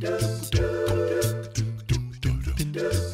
Dum, dum, dum, dum, dum, dum, dum, do.